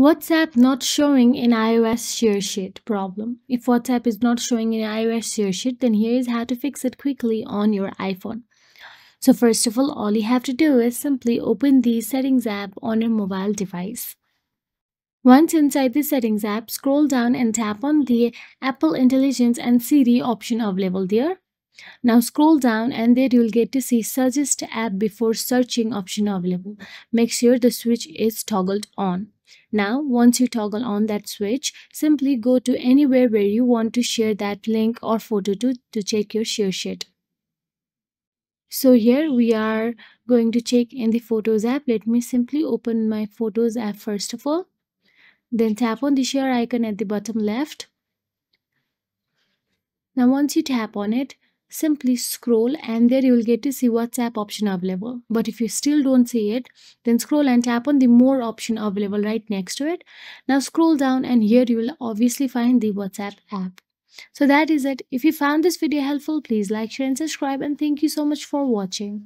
WhatsApp not showing in iOS share sheet problem. If WhatsApp is not showing in iOS share sheet, then here is how to fix it quickly on your iPhone. So first of all, all you have to do is simply open the settings app on your mobile device. Once inside the settings app, scroll down and tap on the Apple Intelligence and Siri option available there. Now scroll down and there you'll get to see suggest app before searching option available. Make sure the switch is toggled on. Now, once you toggle on that switch, simply go to anywhere where you want to share that link or photo to, to check your share sheet. So here we are going to check in the Photos app. Let me simply open my Photos app first of all. Then tap on the share icon at the bottom left. Now once you tap on it, simply scroll and there you will get to see WhatsApp option available. But if you still don't see it, then scroll and tap on the more option available right next to it. Now scroll down and here you will obviously find the WhatsApp app. So that is it. If you found this video helpful, please like, share and subscribe and thank you so much for watching.